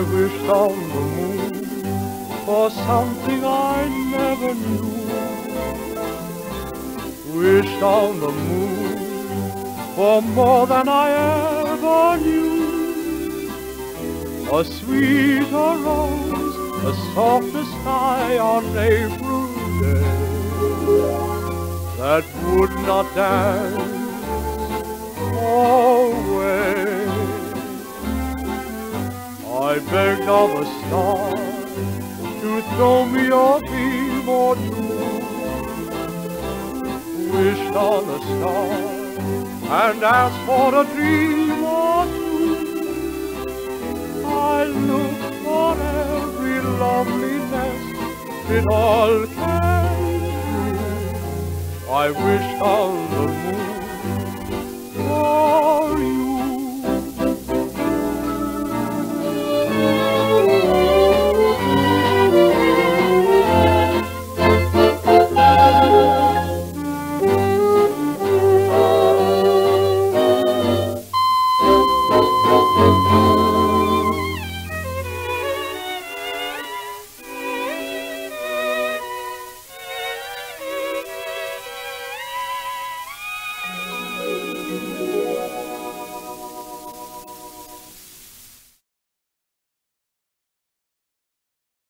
wished on the moon for something I never knew. Wished on the moon for more than I ever knew. A sweeter rose, a softer sky on April day that would not dance I begged of a star to throw me a beam or two. Wished on a star and asked for a dream or two. I looked for every loveliness it all can do. I wished on the moon